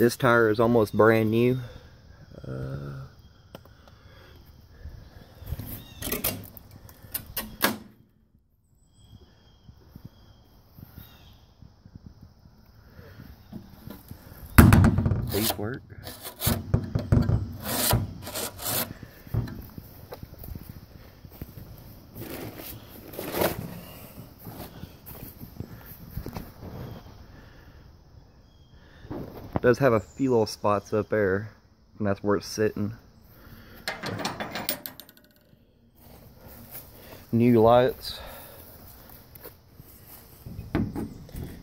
This tire is almost brand new. Uh, these work. Does have a few little spots up there and that's where it's sitting. New lights. A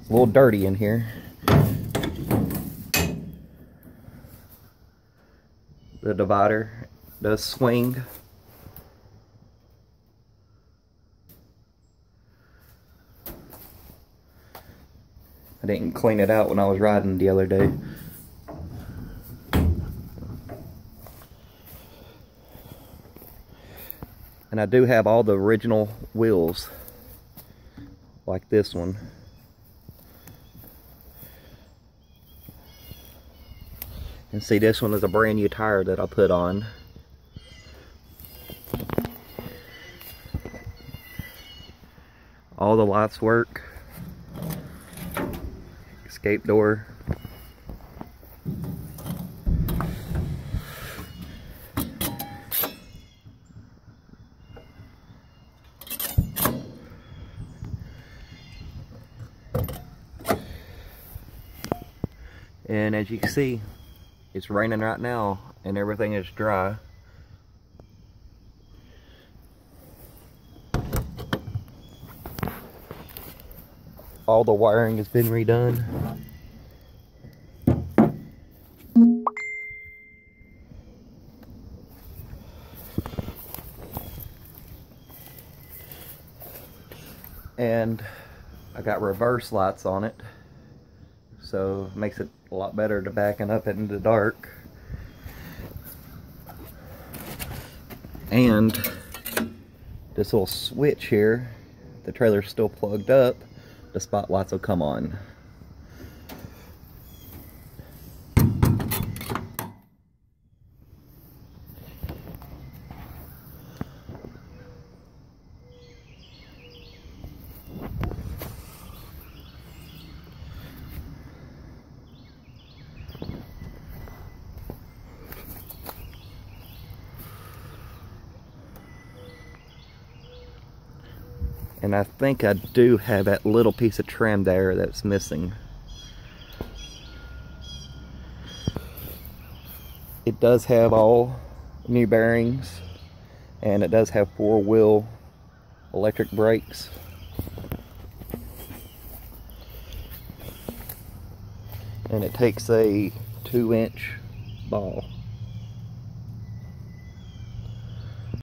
little dirty in here. The divider does swing. I didn't clean it out when I was riding the other day. And I do have all the original wheels, like this one. And see, this one is a brand new tire that I put on. All the lights work escape door. And as you can see, it's raining right now and everything is dry. all the wiring has been redone. And I got reverse lights on it. So makes it a lot better to backing up in the dark. And this little switch here, the trailer's still plugged up the spotlights will come on. And I think I do have that little piece of trim there that's missing. It does have all new bearings and it does have four wheel electric brakes. And it takes a two inch ball.